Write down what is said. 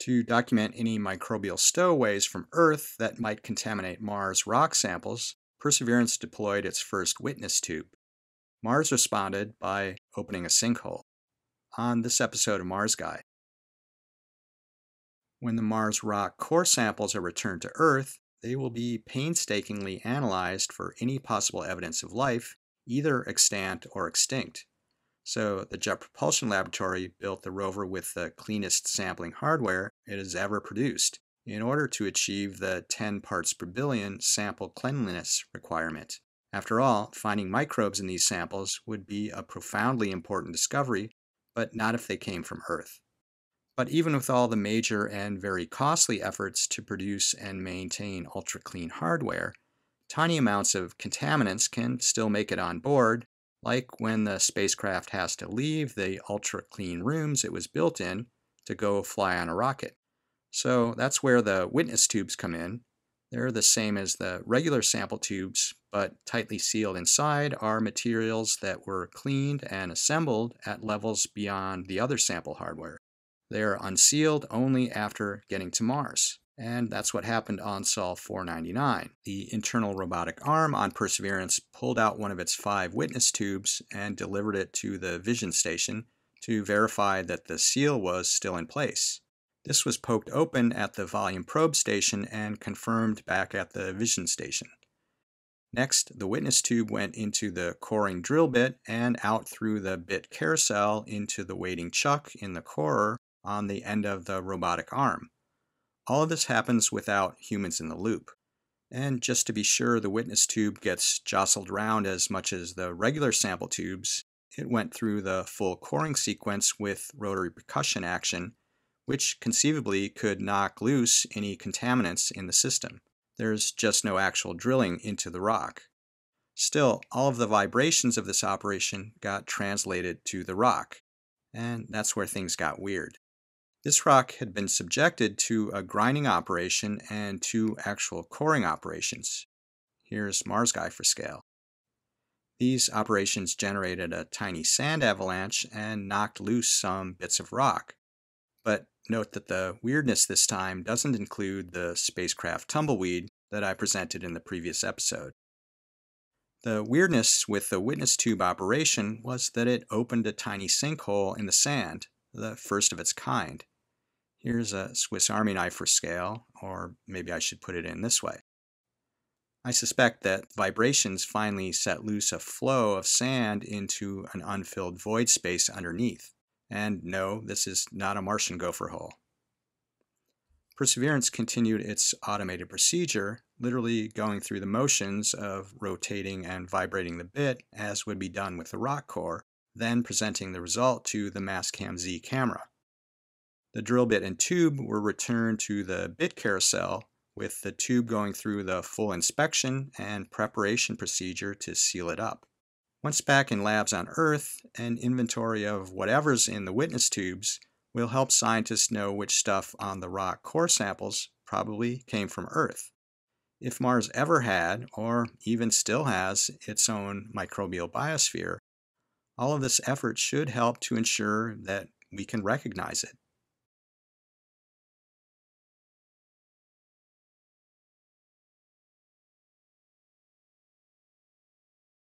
To document any microbial stowaways from Earth that might contaminate Mars rock samples, Perseverance deployed its first witness tube. Mars responded by opening a sinkhole. On this episode of Mars Guy. When the Mars rock core samples are returned to Earth, they will be painstakingly analyzed for any possible evidence of life, either extant or extinct. So, the Jet Propulsion Laboratory built the rover with the cleanest sampling hardware it has ever produced in order to achieve the 10 parts per billion sample cleanliness requirement. After all, finding microbes in these samples would be a profoundly important discovery, but not if they came from Earth. But even with all the major and very costly efforts to produce and maintain ultra clean hardware, tiny amounts of contaminants can still make it on board, like when the spacecraft has to leave the ultra clean rooms it was built in to go fly on a rocket. So that's where the witness tubes come in. They're the same as the regular sample tubes, but tightly sealed inside are materials that were cleaned and assembled at levels beyond the other sample hardware. They are unsealed only after getting to Mars. And that's what happened on Sol 499. The internal robotic arm on Perseverance pulled out one of its five witness tubes and delivered it to the Vision Station to verify that the seal was still in place. This was poked open at the Volume Probe Station and confirmed back at the Vision Station. Next, the witness tube went into the coring drill bit and out through the bit carousel into the waiting chuck in the corer on the end of the robotic arm. All of this happens without humans in the loop. And just to be sure the witness tube gets jostled around as much as the regular sample tubes, it went through the full coring sequence with rotary percussion action, which conceivably could knock loose any contaminants in the system. There's just no actual drilling into the rock. Still, all of the vibrations of this operation got translated to the rock, and that's where things got weird. This rock had been subjected to a grinding operation and two actual coring operations. Here's Mars Guy for scale. These operations generated a tiny sand avalanche and knocked loose some bits of rock. But note that the weirdness this time doesn't include the spacecraft tumbleweed that I presented in the previous episode. The weirdness with the witness tube operation was that it opened a tiny sinkhole in the sand the first of its kind. Here's a Swiss Army knife for scale, or maybe I should put it in this way. I suspect that vibrations finally set loose a flow of sand into an unfilled void space underneath. And no, this is not a Martian gopher hole. Perseverance continued its automated procedure, literally going through the motions of rotating and vibrating the bit as would be done with the rock core, then presenting the result to the Mastcam Z camera. The drill bit and tube were returned to the bit carousel with the tube going through the full inspection and preparation procedure to seal it up. Once back in labs on Earth, an inventory of whatever's in the witness tubes will help scientists know which stuff on the rock core samples probably came from Earth. If Mars ever had, or even still has, its own microbial biosphere, all of this effort should help to ensure that we can recognize it.